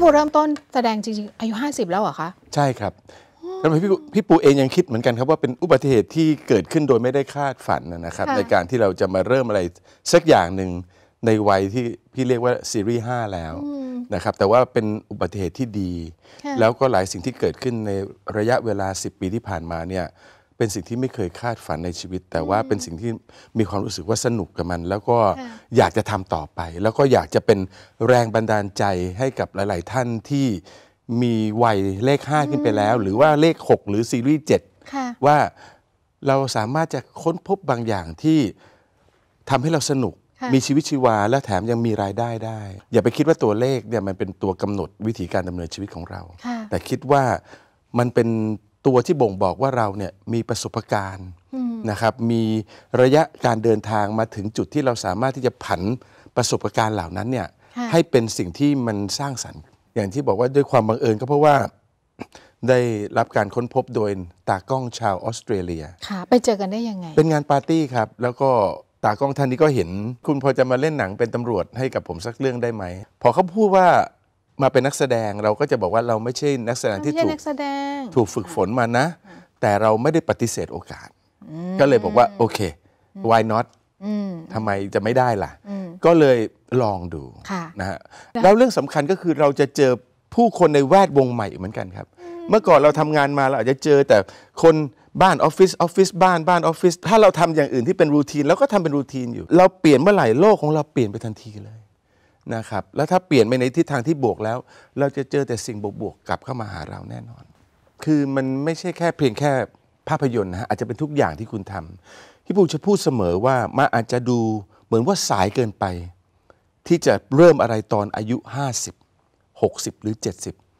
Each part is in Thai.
พี่ปูเริ่มต้นแสดงจริงๆ อายุ 50 แล้วเหรอคะ ใช่ครับแล้วพี่ปูพี่ปูเองยังคิดเหมือนกันครับว่าเป็นอุบัติเหตุที่เกิดขึ้นโดยไม่ได้คาดฝันนะครับ ค่ะ ในการที่เราจะมาเริ่มอะไรสักอย่างหนึ่งในวัยที่พี่เรียกว่าซีรีส์5แล้วนะครับแต่ว่าเป็นอุบัติเหตุที่ดี ค่ะ แล้วก็หลายสิ่งที่เกิดขึ้นในระยะเวลา 10 ปีที่ผ่านมาเนี่ย เป็นสิ่งที่ไม่เคยคาดฝันในชีวิต แต่ว่าเป็นสิ่งที่มีความรู้สึกว่าสนุกกับมัน แล้วก็ค่ะอยากจะทำต่อไป แล้วก็อยากจะเป็นแรงบันดาลใจให้กับหลาย ๆ ท่านที่มีวัยเลข 5 ขึ้นไปแล้ว หรือว่าเลข 6 หรือซีรีส์ค่ะ7ว่าเราสามารถจะค้นพบบางอย่างที่ทำให้เราสนุกค่ะมีชีวิตชีวา และแถมยังมีรายได้ได้ อย่าไปคิดว่าตัวเลขเนี่ยมันเป็นตัวกำหนดวิธีการดำเนินชีวิตของเราค่ะแต่คิดว่ามันเป็น ตัวที่บ่งบอกว่าเราเนี่ยมีประสบการณ์นะครับ มีระยะการเดินทางมาถึงจุดที่เราสามารถที่จะผันประสบการณ์เหล่านั้นเนี่ยค่ะให้เป็นสิ่งที่มันสร้างสรรค์ อย่างที่บอกว่าด้วยความบังเอิญก็เพราะว่าได้รับการค้นพบโดยตากล้องชาวออสเตรเลียค่ะไปเจอกันได้ยังไง เป็นงานปาร์ตี้ครับ แล้วก็ตากล้องท่านนี้ก็เห็น คุณพอจะมาเล่นหนังเป็นตำรวจให้กับผมสักเรื่องได้ไหม พอเขาพูดว่า มาเป็นนักแสดงเราก็จะบอกว่าเราไม่ใช่นักแสดงที่ไม่ใช่ถูกนักแสดงถูกฝึกฝนมานะ แต่เราไม่ได้ปฏิเสธโอกาส ก็เลยบอกว่าโอเค why not อืมทำไมจะไม่ได้ล่ะอืมก็เลยลองดูค่ะนะฮะแล้วเรื่องสำคัญก็คือเราจะเจอผู้คนในแวดวงใหม่เหมือนกันครับ เมื่อก่อนเราทำงานมาเราอาจจะเจอแต่คนบ้านออฟฟิศออฟฟิศบ้านบ้านออฟฟิศถ้าเราทำอย่างอื่นที่เป็นรูทีนเราก็ทำเป็นรูทีนอยู่ เราเปลี่ยนเมื่อไหร่โลกของเราเปลี่ยนไปทันทีเลย นะครับแล้วถ้าเปลี่ยนไปในทิศทางที่บวกแล้ว เราจะเจอแต่สิ่งบวกๆกลับเข้ามาหาเราแน่นอน คือมันไม่ใช่แค่เพียงแค่ภาพยนตร์นะฮะอาจจะเป็นทุกอย่างที่คุณทำพี่ปูจะพูดเสมอว่ามันอาจจะดูเหมือนว่าสายเกินไป ที่จะเริ่มอะไรตอนอายุ 50 60 หรือ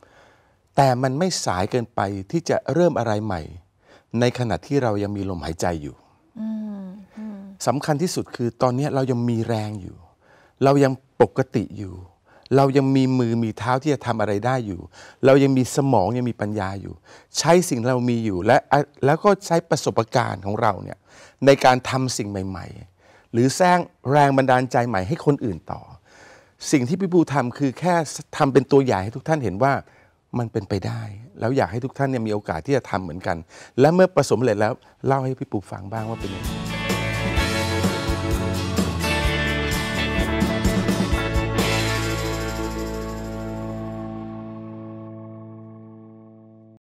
70 แต่มันไม่สายเกินไปที่จะเริ่มอะไรใหม่ ในขณะที่เรายังมีลมหายใจอยู่สำคัญที่สุดคือตอนนี้เรายังมีแรงอยู่ เรายัง ปกติอยู่ เรายังมีมือมีเท้าที่จะทำอะไรได้อยู่ เรายังมีสมองยังมีปัญญาอยู่ ใช้สิ่งเรามีอยู่และแล้วก็ใช้ประสบการณ์ของเราเนี่ยในการทำสิ่งใหม่ ๆ หรือสร้างแรงบันดาลใจใหม่ให้คนอื่นต่อ สิ่งที่พี่ปูทำคือแค่ทำเป็นตัวอย่างให้ทุกท่านเห็นว่ามันเป็นไปได้ แล้วอยากให้ทุกท่านเนี่ยมีโอกาสที่จะทำเหมือนกัน และเมื่อประสบความสำเร็จแล้วเล่าให้พี่ปูฟังบ้างว่าเป็นยังไง